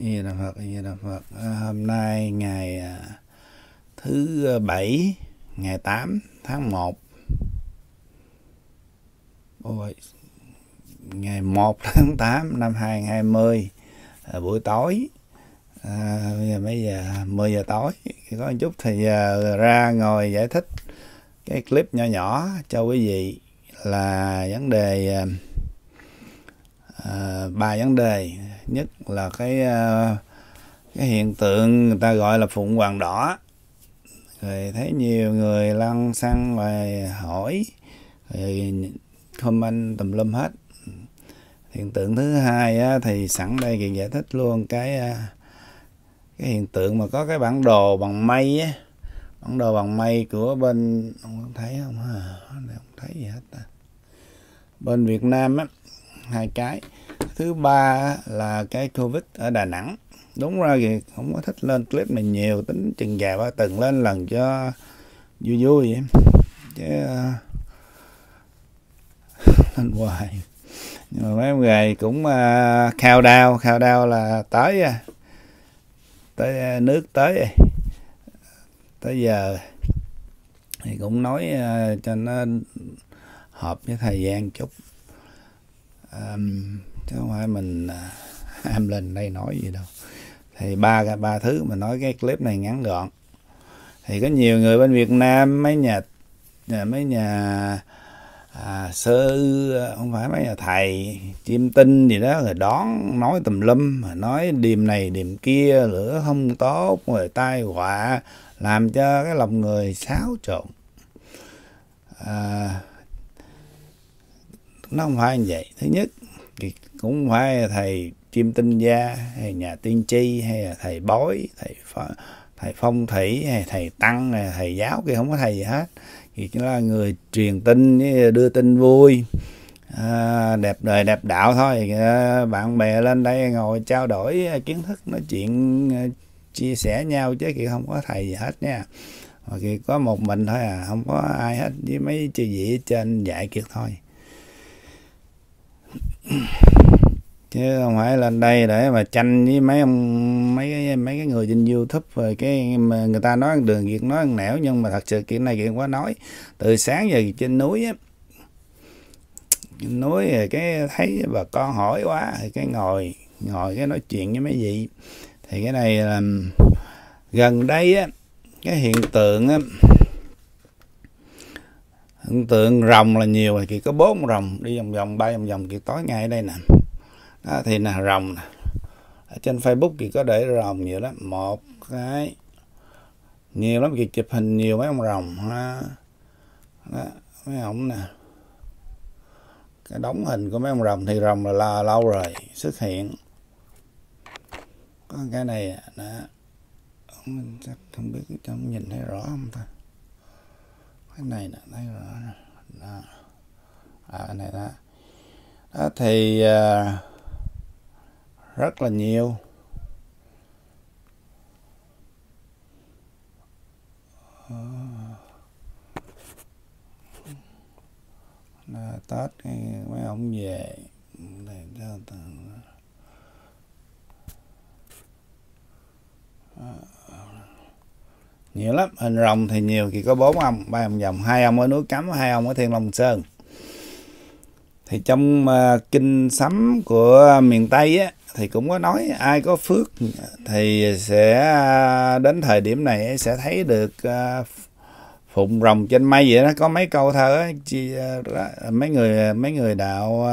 Di Đà Phật, Di Đà Phật. À, hôm nay ngày à, thứ à, bảy, ngày 8 tháng 1. Ôi, ngày 1 tháng 8 năm 2020 à, buổi tối. À, bây giờ mấy giờ 10 giờ tối có một chút thì giờ ra ngồi giải thích cái clip nhỏ nhỏ cho quý vị là vấn đề à, à, ba vấn đề nhất là cái ờ, cái hiện tượng người ta gọi là phụng hoàng đỏ. Rồi thấy nhiều người lăn xăng và hỏi rồi comment tùm lum hết. Hiện tượng thứ hai á, thì sẵn đây thì giải thích luôn cái ờ, cái hiện tượng mà có cái bản đồ bằng mây á. Bản đồ bằng mây của bên không thấy không ha? Không thấy gì hết à. bên Việt Nam á hai cái thứ ba là cái covid ở Đà Nẵng. Đúng ra thì không có thích lên clip này nhiều tính chừng già ba từng lên lần cho vui vui vậy. Chứ ờ, lên hoài. Nhưng mà mấy ông cũng uh, khao đao khao đao là tới uh, tới uh, nước tới à. tới giờ thì cũng nói uh, cho nó hợp với thời gian chút. Um, chứ không phải mình à, em lên đây nói gì đâu. Thì ba ba thứ mà nói cái clip này ngắn gọn. Thì có nhiều người bên Việt Nam mấy nhà à, mấy nhà à, sư không phải mấy nhà thầy chim tinh gì đó rồi đón nói tùm lum mà nói điềm này điềm kia lửa không tốt rồi tai họa làm cho cái lòng người xáo trộn. À, nó không phải như vậy. Thứ nhất thì cũng phải thầy chim tinh gia hay nhà tiên tri hay là thầy bói thầy thầy phong thủy hay thầy tăng hay thầy giáo kia không có thầy gì hết. Thì chỉ là người truyền tin đưa tin vui. À, đẹp đời đẹp đạo thôi. À, bạn bè lên đây ngồi trao đổi kiến thức nói chuyện à, chia sẻ nhau chứ kia không có thầy gì hết nha. Mà kia có một mình thôi à không có ai hết với mấy chư vị trên dạy kiệt thôi chứ không phải lên đây để mà tranh với mấy ông, mấy cái mấy cái người trên youtube rồi cái mà người ta nói đường việc nói nẻo, nhưng mà thật sự chuyện này chuyện quá nói. Từ sáng giờ trên núi á, trên núi rồi cái thấy bà con hỏi quá thì cái ngồi ngồi cái nói chuyện với mấy vị. Thì cái này là gần đây á, cái hiện tượng á hiện tượng rồng là nhiều thì chỉ có bốn rồng đi vòng vòng bay vòng vòng kiểu tối ngay ở đây nè. Đó, thì là rồng nè. Ở trên facebook thì có để rồng nhiều lắm. Một cái nhiều lắm việc chụp hình nhiều mấy ông rồng ha. Đó, mấy ông nè. Cái đóng hình của mấy ông rồng thì rồng là, là lâu rồi xuất hiện. Có cái này đó. Mình chắc không biết trong nhìn thấy rõ không ta? Cái này nè thấy rồi đó. à cái này đó. Đó thì uh, rất là nhiều. Là tết mấy ông về. Để cho nhiều lắm. Hình rồng thì nhiều thì có bốn ông ba ông dòng. Hai ông ở núi cấm hai ông ở thiên long sơn. Thì trong uh, kinh sấm của miền tây á thì cũng có nói ai có phước thì sẽ à, đến thời điểm này sẽ thấy được uh, phụng rồng trên mây vậy đó. Có mấy câu thơ á chi, uh, mấy người mấy người đạo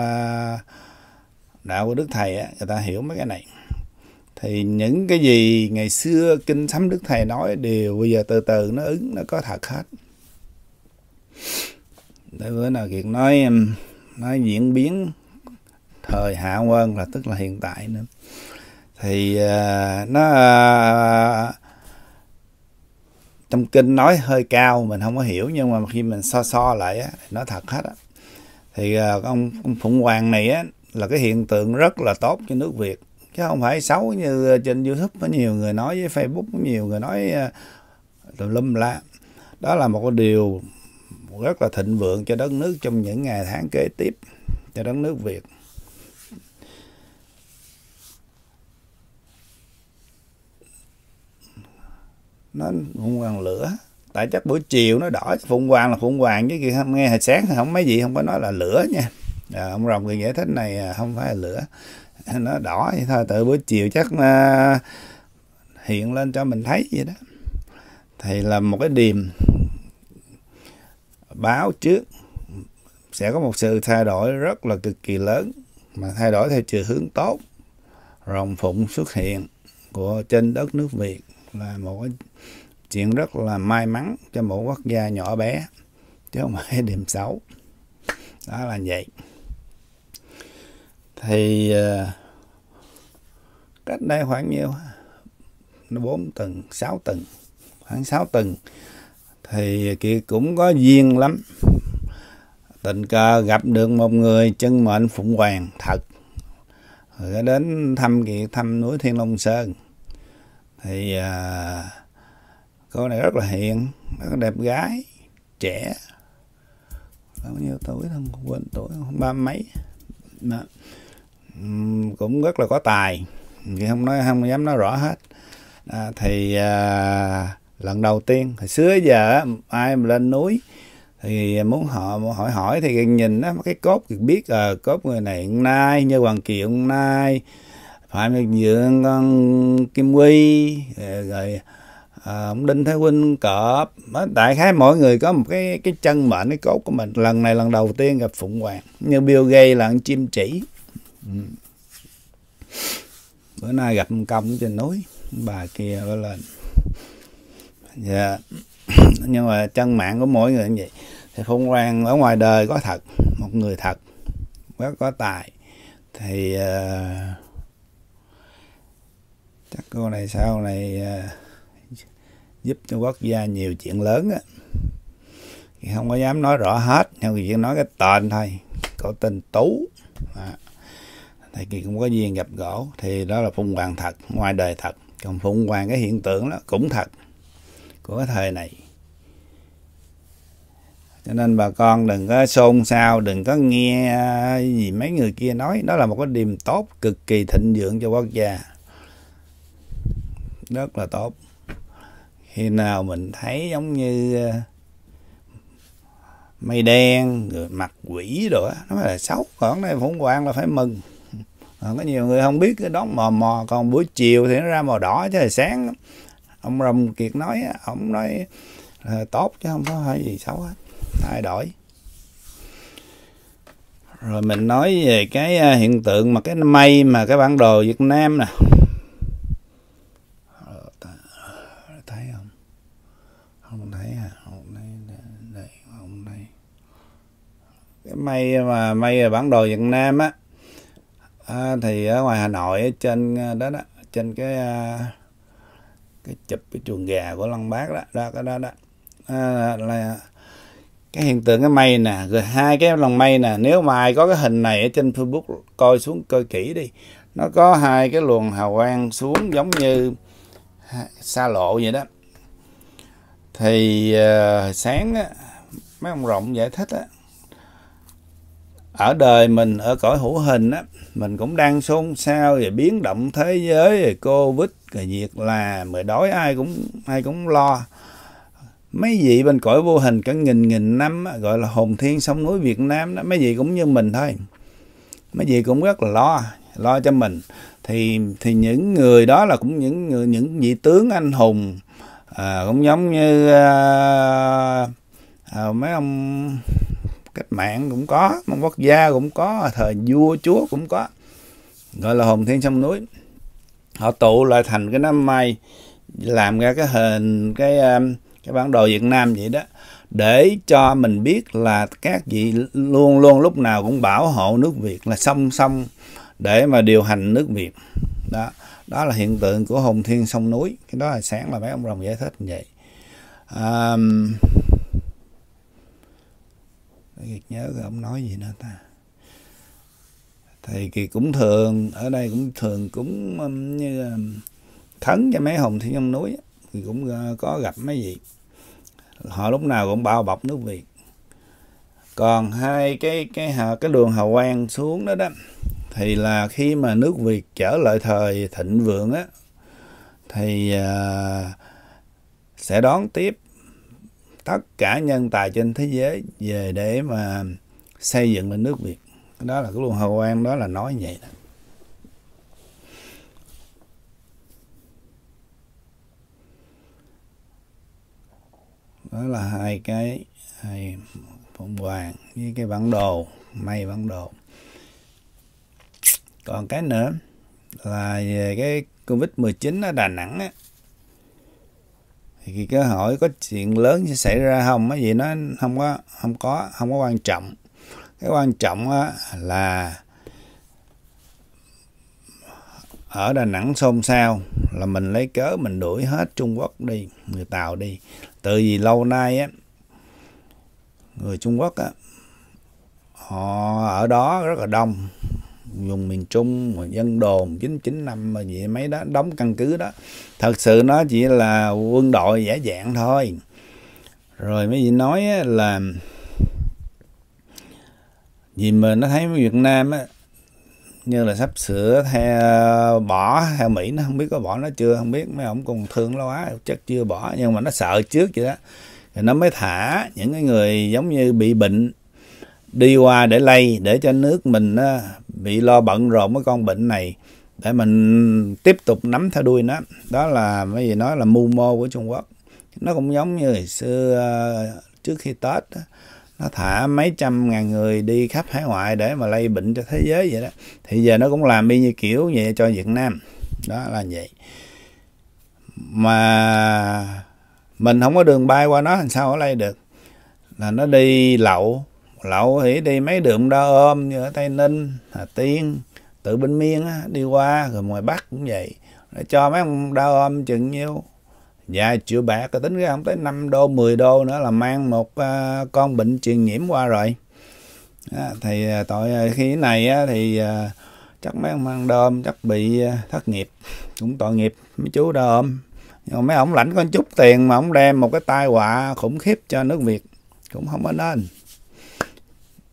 đạo của đức thầy á người ta hiểu mấy cái này thì những cái gì ngày xưa kinh sấm đức thầy nói đều bây giờ từ từ nó ứng nó có thật hết. Để bữa nào kiệt nói nói diễn biến thời hạ quân là tức là hiện tại nữa. Thì uh, nó uh, trong kinh nói hơi cao mình không có hiểu nhưng mà khi mình so so lại á, nó thật hết á. Thì uh, ông, ông phụng hoàng này á là cái hiện tượng rất là tốt cho nước việt chứ không phải xấu như ờ, trên youtube có nhiều người nói với facebook có nhiều người nói ờ, tùm lum la. Đó là một cái điều rất là thịnh vượng cho đất nước trong những ngày tháng kế tiếp cho đất nước việt. Nó phụng hoàng lửa. Tại chắc buổi chiều nó đỏ phụng hoàng là phụng hoàng chứ kia không nghe hồi sáng không mấy gì không có nói là lửa nha. À, ông rồng người giải thích này à, không phải là lửa. nó đỏ vậy thôi từ buổi chiều chắc uh, hiện lên cho mình thấy vậy đó. Thì là một cái điềm báo trước. Sẽ có một sự thay đổi rất là cực kỳ lớn mà thay đổi theo chiều hướng tốt. Rồng phụng xuất hiện của trên đất nước Việt là một cái chuyện rất là may mắn cho một quốc gia nhỏ bé chứ không phải điểm xấu. Đó là vậy thì ờ, cách đây khoảng nhiêu nó bốn tầng sáu tầng khoảng sáu tầng thì kia cũng có duyên lắm. Tình cờ gặp được một người chân mệnh phụng hoàng thật. Rồi đến thăm kiệt thăm núi thiên long sơn. Thì à, cô này rất là hiền rất là đẹp gái trẻ. Bao nhiêu tuổi không quên tuổi ba mấy. Mà, cũng rất là có tài. Thì không nói không dám nói rõ hết. À, thì à, lần đầu tiên hồi xưa giờ ai mà lên núi thì muốn họ hỏi hỏi thì nhìn á cái cốt thì biết à, cốt người này nay như hoàng kiều nay phải nhật dượng con kim quy ờ, rồi à, ông đinh thái huynh cọp. Đại khái mỗi người có một cái cái chân mệnh cái cốt của mình. Lần này lần đầu tiên gặp phụng hoàng như bill gates là chim chỉ ừ. bữa nay gặp công trên núi bà kia có lên. Dạ. Nhưng mà chân mạng của mỗi người như vậy thì phụng quan ở ngoài đời có thật một người thật rất có tài. Thì uh, chắc cô này sau này uh, giúp cho quốc gia nhiều chuyện lớn á. Thì không có dám nói rõ hết nhưng chỉ nói cái tên thôi cậu tên tú. À thì kỳ cũng có duyên gặp gỗ thì đó là phụng hoàng thật, ngoài đời thật. Còn phụng hoàng cái hiện tượng đó cũng thật, của cái thời này. Cho nên bà con đừng có xôn xao, đừng có nghe gì mấy người kia nói. Đó là một cái điểm tốt cực kỳ thịnh vượng cho quốc gia. Rất là tốt. Khi nào mình thấy giống như ờ, mây đen, rồi mặt quỷ rồi đó nó mới là xấu. Còn đây phụng quan là phải mừng à, có nhiều người không biết cái đó mò mò còn buổi chiều thì nó ra màu đỏ chứ là sáng. Ông rồng kiệt nói ông nói là tốt chứ không có hay gì xấu hết thay đổi. Rồi mình nói về cái ờ, hiện tượng mà cái mây mà cái bản đồ Việt Nam nè. Cái mây mà mây bản đồ Việt Nam á à, thì ở ngoài Hà Nội ở trên ờ, đó đó trên cái ờ, cái chụp cái chuồng gà của Lăng Bác đó đó cái đó đó. À, là cái hiện tượng cái mây nè rồi hai cái lòng mây nè nếu mà ai có cái hình này ở trên Facebook coi xuống coi kỹ đi nó có hai cái luồng hào quang xuống giống như xa lộ vậy đó. Thì uh, sáng á, mấy ông rộng giải thích á, ở đời mình ở cõi hữu hình á mình cũng đang xôn xao về biến động thế giới về covid rồi việc là mời đói ai cũng ai cũng lo. Mấy vị bên cõi vô hình cả nghìn nghìn năm á, gọi là hồn thiên sông núi Việt Nam đó mấy vị cũng như mình thôi. Mấy vị cũng rất là lo lo cho mình. Thì thì những người đó là cũng những người những vị tướng anh hùng à, cũng giống như à, à, mấy ông cách mạng cũng có một quốc gia cũng có thời vua chúa cũng có. Gọi là hồn thiên sông núi. Họ tụ lại thành cái đám mây làm ra cái hình cái um, cái bản đồ Việt Nam vậy đó để cho mình biết là các vị luôn luôn lúc nào cũng bảo hộ nước Việt là song song để mà điều hành nước Việt. Đó đó là hiện tượng của hồn thiên sông núi. Cái đó là sáng là mấy ông rồng giải thích như vậy. Um, Kiệt nhớ rồi ông nói gì nữa ta? Thầy Kiệt cũng thường ở đây cũng thường cũng um, như um, khấn cho mấy hồng thiên trong núi thì cũng uh, có gặp mấy vị. Họ lúc nào cũng bao bọc nước Việt. Còn hai cái cái cái đường hào quang xuống đó đó thì là khi mà nước Việt trở lại thời thịnh vượng á thì uh, sẽ đón tiếp tất cả nhân tài trên thế giới về để mà xây dựng lên nước Việt. Đó là cái luồng hào quan đó là nói vậy đó. Đó là hai cái, hai phụng hoàng với cái bản đồ, may bản đồ. Còn cái nữa là về cái covid 19 ở Đà Nẵng á thì cái hỏi có chuyện lớn sẽ xảy ra không cái gì nó không có không có không có quan trọng. Cái quan trọng á là ở Đà Nẵng xôn xao là mình lấy cớ mình đuổi hết Trung Quốc đi, người Tàu đi. Từ vì lâu nay á, người Trung Quốc á, họ ở đó rất là đông vùng miền Trung, mà dân đồn 995 mà gì mấy đó, đóng căn cứ đó. Thật sự nó chỉ là quân đội giả dạng thôi. Rồi mấy vị nói là vì mà nó thấy Việt Nam á, như là sắp sửa theo, bỏ theo Mỹ, nó không biết có bỏ nó chưa, không biết, mấy ông còn thương nó quá chắc chưa bỏ, nhưng mà nó sợ trước vậy đó. Thì nó mới thả những cái người giống như bị bệnh đi qua để lây để cho nước mình á, bị lo bận rộn với con bệnh này để mình tiếp tục nắm theo đuôi nó. Đó là cái gì nói là mưu mô của Trung Quốc. Nó cũng giống như hồi xưa ờ, trước khi Tết đó, nó thả mấy trăm ngàn người đi khắp hải ngoại để mà lây bệnh cho thế giới vậy đó. Thì giờ nó cũng làm y như kiểu vậy cho Việt Nam. Đó là vậy. Mà mình không có đường bay qua nó làm sao ở lây được? Là nó đi lậu lậu thì đi mấy đường đo ôm như ở tây ninh hà tiên tự bên miên á, đi qua rồi ngoài bắc cũng vậy. Rồi cho mấy ông đo ôm chừng nhiêu. Vài triệu bạc rồi tính ra không tới 5 đô 10 đô nữa là mang một uh, con bệnh truyền nhiễm qua rồi. À, thì tội à, khi này á, thì uh, chắc mấy ông ăn ôm chắc bị thất nghiệp. Cũng tội nghiệp mấy chú đom nhưng mấy ông lãnh có chút tiền mà ông đem một cái tai họa khủng khiếp cho nước việt. Cũng không có nên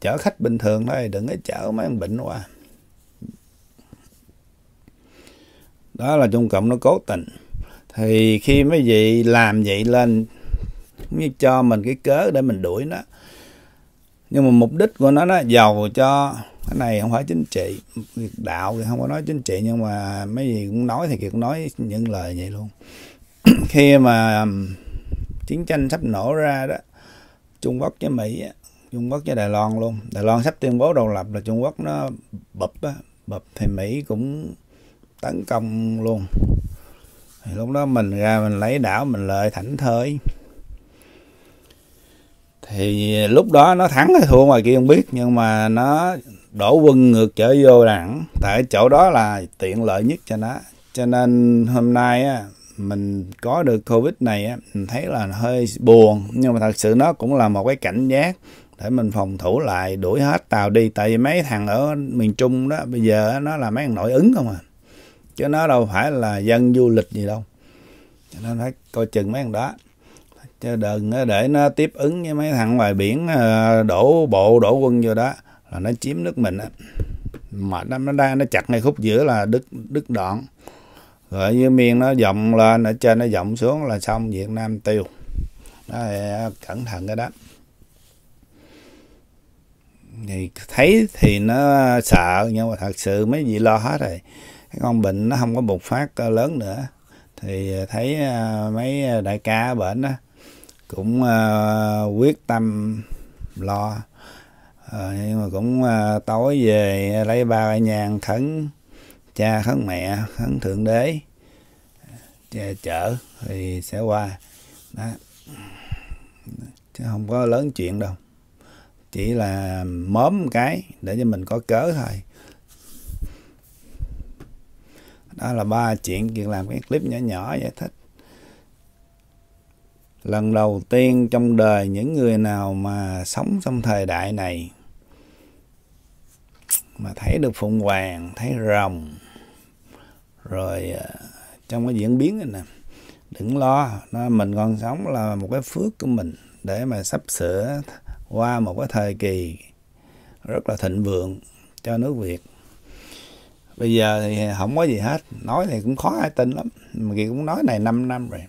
chở khách bình thường thôi, đừng có chở mấy ông bệnh qua đó là trung cộng nó cố tình. Thì khi mấy vị làm vậy lên như cho mình cái cớ để mình đuổi nó. Nhưng mà mục đích của nó nó giàu cho cái này không phải chính trị. Đạo thì không có nói chính trị, nhưng mà mấy gì cũng nói thì cũng nói những lời vậy luôn. Khi mà chiến tranh sắp nổ ra đó, Trung Quốc với Mỹ Trung Quốc với Đài Loan luôn. Đài Loan sắp tuyên bố độc lập là Trung Quốc nó bập á, bập thì Mỹ cũng tấn công luôn. Thì lúc đó mình ra mình lấy đảo, mình lợi thảnh thơi. Thì lúc đó nó thắng hay thua ngoài kia không biết, nhưng mà nó đổ quân ngược trở vô đẳng tại chỗ đó là tiện lợi nhất cho nó. Cho nên hôm nay á, mình có được covid này á, mình thấy là hơi buồn. Nhưng mà thật sự nó cũng là một cái cảnh giác để mình phòng thủ lại, đuổi hết tàu đi. Tại vì mấy thằng ở miền trung đó, bây giờ nó là mấy thằng nội ứng không à. Chứ nó đâu phải là dân du lịch gì đâu. Cho nên phải coi chừng mấy thằng đó. Chứ đừng để nó tiếp ứng với mấy thằng ngoài biển ờ, đổ bộ, đổ quân vô đó, là nó chiếm nước mình á. Mà nó nó đang, nó chặt ngay khúc giữa là đứt đứt đoạn. Rồi như miền nó dọng lên, ở trên nó dọng xuống là xong Việt Nam tiêu. Đó, cẩn thận cái đó thì thấy thì nó sợ nhưng mà thật sự mấy gì lo hết rồi. Cái con bệnh nó không có bùng phát ờ, lớn nữa. Thì ờ, thấy ờ, mấy đại ca ở bệnh đó cũng uh, quyết tâm lo. Nhưng mà cũng uh, tối về lấy ba cái nhàn khấn cha khấn mẹ khấn thượng đế chở thì sẽ qua. Đó. Chứ không có lớn chuyện đâu chỉ là mớm một cái để cho mình có cớ thôi. Đó là ba chuyện chuyện làm cái clip nhỏ nhỏ giải thích. Lần đầu tiên trong đời những người nào mà sống trong thời đại này mà thấy được phụng hoàng, thấy rồng, rồi ờ, trong cái diễn biến này nè, đừng lo, nó mình còn sống là một cái phước của mình để mà sắp sửa qua một cái thời kỳ rất là thịnh vượng cho nước Việt. Bây giờ thì không có gì hết nói thì cũng khó ai tin lắm mà Kiệt cũng nói này 5 năm rồi.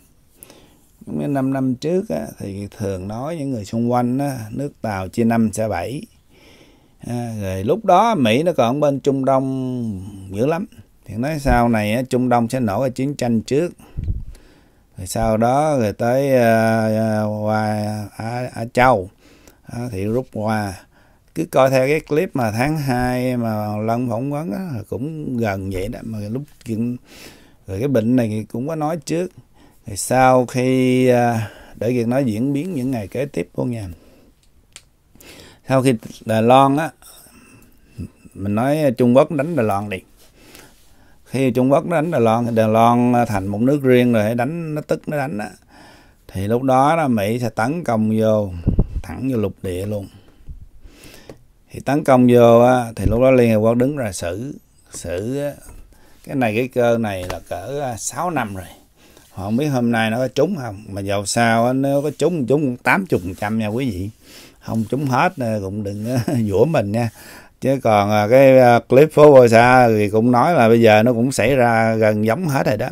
Những năm năm trước á, thì thường nói những người xung quanh á, nước Tàu chia năm sẽ bảy. À, rồi lúc đó Mỹ nó còn bên Trung Đông dữ lắm. Thì nói sau này á, Trung Đông sẽ nổ cái chiến tranh trước. Rồi sau đó rồi tới uh, qua Á, Á Châu đó, thì rút qua. Cứ coi theo cái clip mà tháng 2 mà Lân phỏng vấn đó, cũng gần vậy đó. Mà lúc chuyện rồi cái bệnh này cũng có nói trước. Thì sau khi à, để việc nói diễn biến những ngày kế tiếp luôn nha. Sau khi Đài Loan á mình nói Trung Quốc đánh Đài Loan đi. Khi Trung Quốc đánh Đài Loan thì Đài Loan thành một nước riêng rồi đánh nó tức nó đánh á. Thì lúc đó là Mỹ sẽ tấn công vô thẳng vô lục địa luôn. Thì tấn công vô á, thì lúc đó Liên Hợp Quốc đứng ra xử xử cái này cái cơ này là cỡ à, 6 năm rồi. Họ không biết hôm nay nó có trúng không. Mà dầu sao nếu có trúng trúng tám chục trăm nha quý vị. Không trúng hết cũng đừng dũa mình nha. Chứ còn à, cái à, clip phố bôi xa thì cũng nói là bây giờ nó cũng xảy ra gần giống hết rồi đó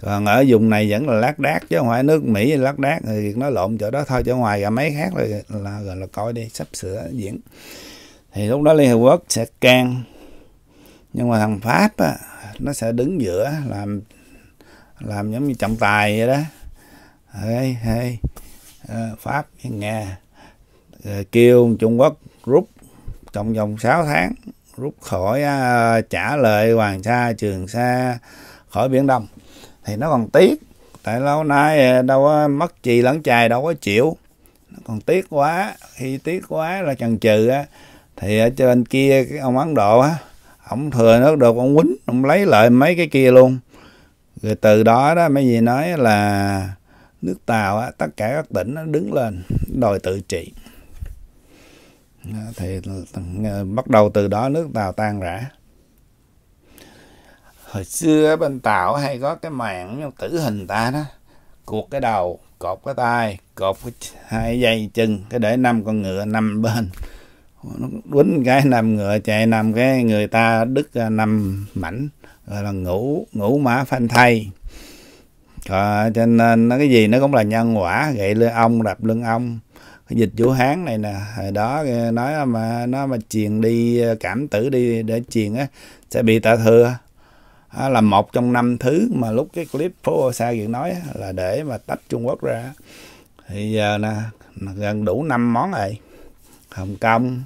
còn ở vùng này vẫn là lác đác chứ không phải nước mỹ lác đác. Thì nó lộn chỗ đó thôi chỗ ngoài cả mấy khác là, là gọi là coi đi sắp sửa diễn. Thì lúc đó liên hợp quốc sẽ can. Nhưng mà thằng pháp á, nó sẽ đứng giữa làm làm giống như trọng tài vậy đó. Hey, hey. Ờ, pháp với nga. Ờ, kêu trung quốc rút trong vòng 6 tháng rút khỏi uh, trả lời hoàng sa trường sa khỏi biển đông thì nó còn tiếc. Tại lâu nay à, đâu có mất chì lẫn chài đâu có chịu. Nó còn tiếc quá. Khi tiếc quá là chần chừ á. Thì ở trên kia cái ông ấn độ á ông thừa nước được ông quýnh ông lấy lại mấy cái kia luôn. Rồi từ đó đó mấy gì nói là nước tàu á, tất cả các tỉnh nó đứng lên đòi tự trị. Thì ờ, bắt đầu từ đó nước tàu tan rã hồi xưa bên tàu hay có cái màn tử hình ta đó. Cuột cái đầu cột cái tay cột cái hai dây chân cái để năm con ngựa năm bên. Nó quýnh cái nằm ngựa chạy nằm cái người ta đứt à, năm mảnh rồi là ngủ ngủ mã phanh thay à, ờ, cho nên nó cái gì nó cũng là nhân quả gậy lưng ông đập lưng ông cái dịch vũ hán này nè hồi đó nói mà nó mà truyền đi à, cảm tử đi để truyền á sẽ bị tạ thừa à, là một trong năm thứ mà lúc cái clip phố xa kiện nói là để mà tách trung quốc ra. Thì giờ nè gần đủ năm món rồi. Hồng kông.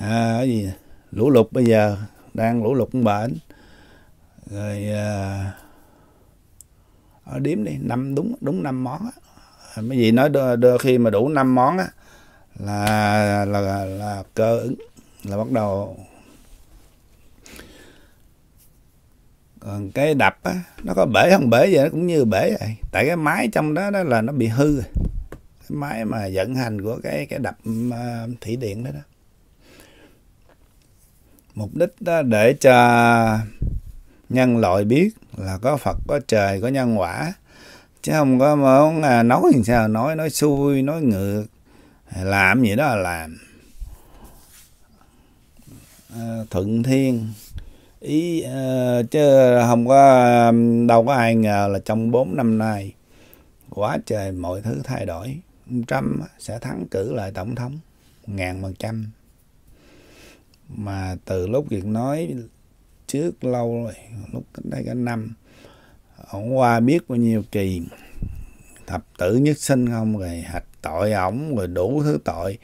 À, cái gì? Lũ lụt bây giờ đang lũ lụt bệnh rồi à, ở điếm đi năm đúng đúng năm món á. À, mấy gì nói đưa, đưa khi mà đủ năm món á là là là, là cơ ứng là bắt đầu còn cái đập á nó có bể không bể vậy nó cũng như bể vậy. Tại cái máy trong đó đó là nó bị hư. Rồi cái máy mà vận hành của cái cái đập uh, thủy điện đó đó. Mục đích đó để cho nhân loại biết là có Phật có trời có nhân quả. Chứ không có muốn à, nói làm sao? Nói nói xui nói ngược. Làm gì đó là làm. À, thuận thiên ý uh, chứ không có đâu có ai ngờ là trong 4 năm nay quá trời mọi thứ thay đổi. Trump sẽ thắng cử lại tổng thống ngàn phần trăm. Mà từ lúc việc nói trước lâu rồi lúc cách đây cả năm ổng qua biết bao nhiêu kỳ thập tử nhất sinh không? Rồi hạch tội ổng rồi đủ thứ tội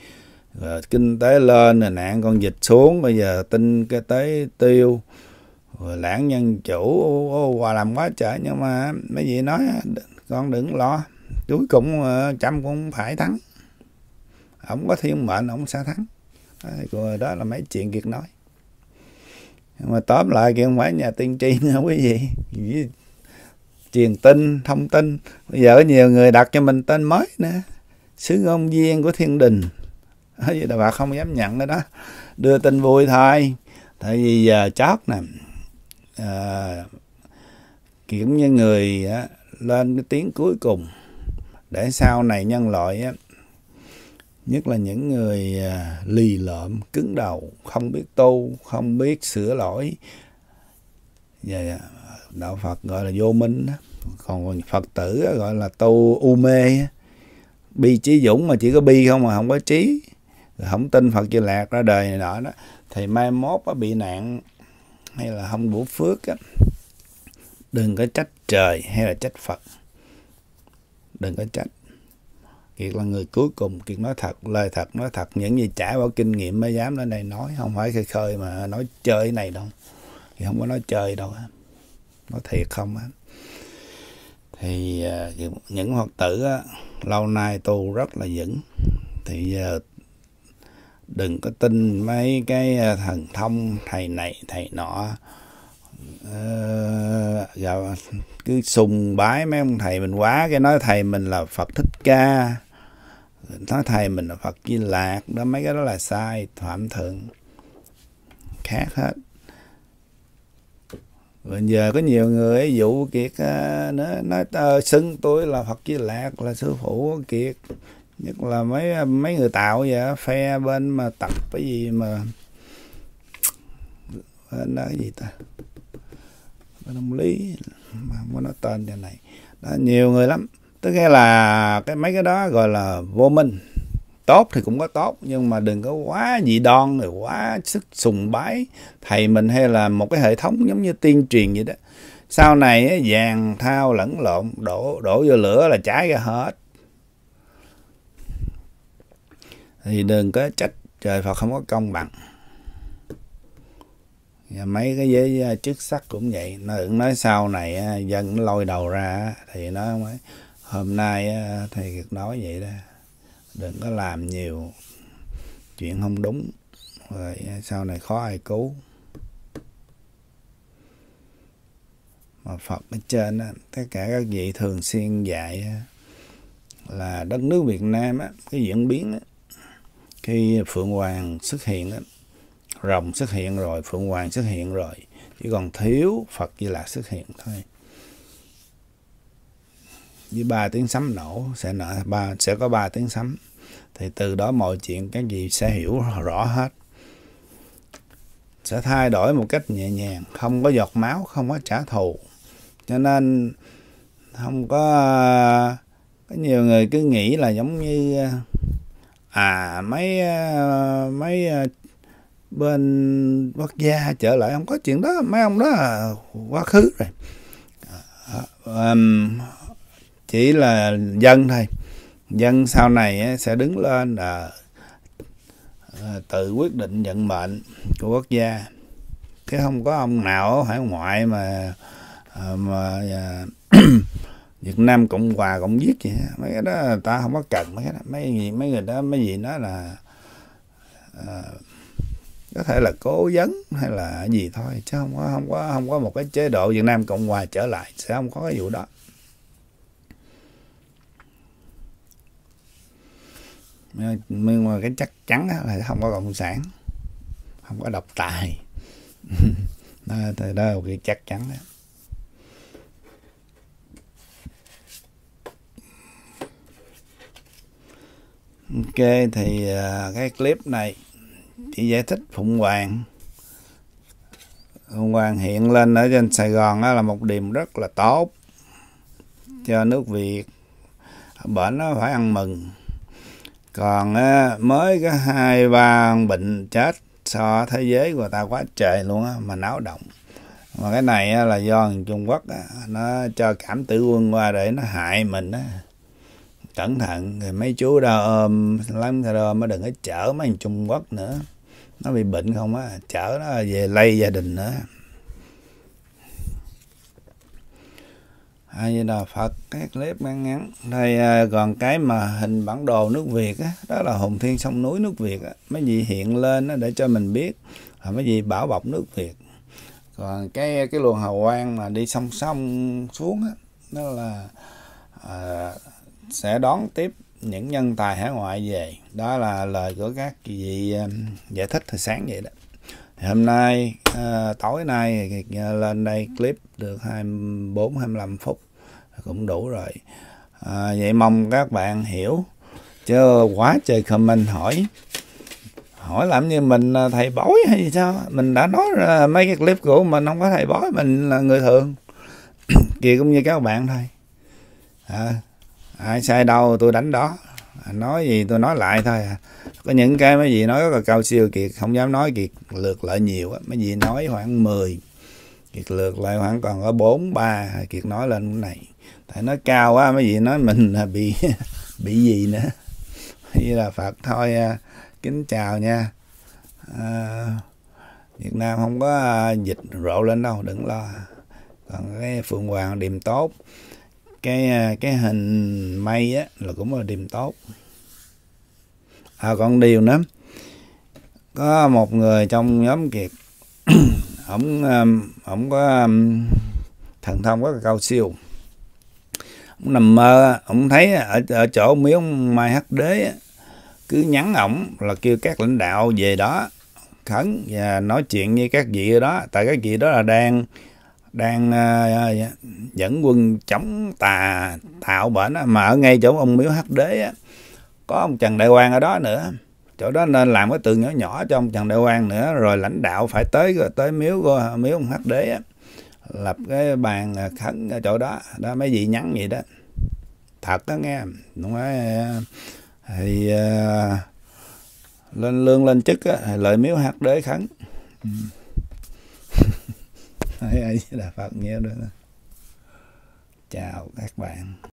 rồi kinh tế lên, rồi nạn con dịch xuống, bây giờ tin cái tế tiêu. Rồi lãng nhân chủ qua làm quá trời, nhưng mà mấy vị nói, con đừng lo, cuối cùng ờ, trăm cũng phải thắng. Ổng có thiên mệnh ổng sẽ thắng. Rồi đó là mấy chuyện Kiệt nói. Nhưng mà tóm lại kia không phải nhà tiên tri nữa, quý vị. Truyền tin, thông tin. Bây giờ có nhiều người đặt cho mình tên mới nữa. Sứ ngôn viên của thiên đình. vậy là bà không dám nhận cái đó. Đưa tin vui thôi. Tại vì giờ chót nè à, kiểu như người á, lên cái tiếng cuối cùng để sau này nhân loại á, nhất là những người à, lì lợm cứng đầu không biết tu không biết sửa lỗi. Và đạo phật gọi là vô minh đó. Còn phật tử gọi là tu u mê bi trí dũng mà chỉ có bi không mà không có trí không tin phật di lạc ra đời này nọ đó thì mai mốt á, bị nạn hay là không đủ phước á, đừng có trách trời hay là trách phật. Đừng có trách. Kiệt là người cuối cùng kiệt nói thật lời thật nói thật. Những gì trải qua kinh nghiệm mới dám lên đây nói không phải khơi khơi mà nói chơi này đâu. Thì không có nói chơi đâu nói thiệt không á. Thì à, những phật tử á, lâu nay tu rất là vững. Thì giờ đừng có tin mấy cái ờ, thần thông thầy này thầy nọ. Ờ, dạ, cứ sùng bái mấy ông thầy mình quá cái nói thầy mình là phật thích ca. Nói thầy mình là phật di lạc đó mấy cái đó là sai phạm thượng. Khác hết. Rồi giờ có nhiều người dụ kiệt nó nói ờ, xưng tôi là phật di lạc là sư phụ kiệt nhất là mấy mấy người tạo vậy phe bên mà tập cái gì mà bên đó cái gì ta? Bên ông lý mà muốn nói tên cho này. Đó, nhiều người lắm. Tức là cái mấy cái đó gọi là vô minh. Tốt thì cũng có tốt nhưng mà đừng có quá dị đoan rồi quá sức sùng bái thầy mình hay là một cái hệ thống giống như tiên truyền vậy đó. Sau này vàng thao lẫn lộn đổ đổ vô lửa là cháy ra hết. Thì đừng có trách trời Phật không có công bằng. Và mấy cái giới à, chức sắc cũng vậy. Nó cũng nói sau này à, dân nó lôi đầu ra thì nó mới hôm nay thì nói vậy đó. Đừng có làm nhiều chuyện không đúng rồi sau này khó ai cứu. Mà Phật ở trên á, tất cả các vị thường xuyên dạy là đất nước Việt Nam á, cái diễn biến á, khi phượng hoàng xuất hiện đó, rồng xuất hiện rồi phượng hoàng xuất hiện rồi chỉ còn thiếu phật di lạc xuất hiện thôi. Với ba tiếng sấm nổ sẽ nở ba sẽ có ba tiếng sấm. Thì từ đó mọi chuyện các gì sẽ hiểu rõ hết. Sẽ thay đổi một cách nhẹ nhàng không có giọt máu không có trả thù. Cho nên không có có nhiều người cứ nghĩ là giống như à mấy ờ, mấy ờ, bên quốc gia trở lại không có chuyện đó. Mấy ông đó là quá khứ rồi. Um, chỉ là dân thôi. Dân sau này sẽ đứng lên là tự quyết định vận mệnh của quốc gia. Chứ không có ông nào ở hải ngoại mà mà Việt Nam Cộng Hòa Cộng giết gì mấy cái đó ta không có cần mấy cái đó. Mấy gì mấy người đó mấy gì đó là à, có thể là cố vấn hay là gì thôi chứ không có không có không có một cái chế độ Việt Nam Cộng Hòa trở lại sẽ không có cái vụ đó. Nhưng mà cái chắc chắn là không có cộng sản không có độc tài. Đó, đó là cái chắc chắn đó. Ok thì uh, cái clip này chỉ giải thích phụng hoàng. Phụng hoàng hiện lên ở trên sài gòn đó là một điểm rất là tốt cho nước việt. Bệnh nó phải ăn mừng. Còn á, mới có hai ba bệnh chết so thế giới của ta quá trời luôn á mà náo động. Mà cái này á, là do Trung Quốc á, nó cho cảm tử quân qua để nó hại mình á cẩn thận rồi mấy chú đó ôm lắm rồi mới đừng có chở mấy thằng Trung Quốc nữa. Nó bị bệnh không á chở nó về lây gia đình nữa. Ai như là Phật cái clip ngắn ngắn. Đây à, còn cái mà hình bản đồ nước Việt á đó là hùng thiên sông núi nước Việt á. Mấy gì hiện lên đó để cho mình biết là mấy gì bảo bọc nước Việt. Còn cái cái luồng hào quang mà đi song song xuống á đó là à, sẽ đón tiếp những nhân tài hải ngoại về. Đó là lời của các vị um, giải thích hồi sáng vậy đó. Hôm nay à, tối nay ờ, lên đây clip được 24 25 phút cũng đủ rồi. À, vậy mong các bạn hiểu. Chứ quá trời comment hỏi. Hỏi làm như mình thầy bói hay gì sao? Mình đã nói mấy cái clip của mình không có thầy bói mình là người thường. Kia cũng như các bạn thôi. À, ai sai đâu tôi đánh đó. À, nói gì tôi nói lại thôi à. có những cái mấy gì nói rất là cao siêu kiệt không dám nói kiệt lượt lại nhiều á. Mấy gì nói khoảng 10 kiệt lượt lại khoảng còn có bốn ba kiệt nói lên cái này. Tại nói cao quá mấy gì nói mình là bị bị gì nữa. Như là phật thôi à, kính chào nha. À, việt nam không có dịch rộ lên đâu đừng lo. Còn cái phượng hoàng điềm tốt cái à, cái hình mây á, là cũng là điểm tốt. À còn điều nữa, có một người trong nhóm kiệt, ổng ổng có thần thông có cao siêu. Ổng nằm mơ, ổng thấy ở ở chỗ miếu mai hắc đế cứ nhắn ổng là kêu các lãnh đạo về đó, khấn và nói chuyện với các vị đó. Tại các vị đó là đang đang uh, dẫn quân chống tà tạo bệnh mà ở ngay chỗ ông miếu hắc đế có ông trần đại quang ở đó nữa. Chỗ đó nên làm cái tường nhỏ nhỏ cho ông trần đại quang nữa. Rồi lãnh đạo phải tới rồi tới miếu của miếu ông hắc đế lập cái bàn ờ, khấn ở chỗ đó. Đó mấy vị nhắn vậy đó. Thật đó nghe. Đúng rồi ờ, thì uh, lên lương lên chức á, lợi miếu hạt đế khấn. Ừ ừ. ai ai là phật nhiều đó chào các bạn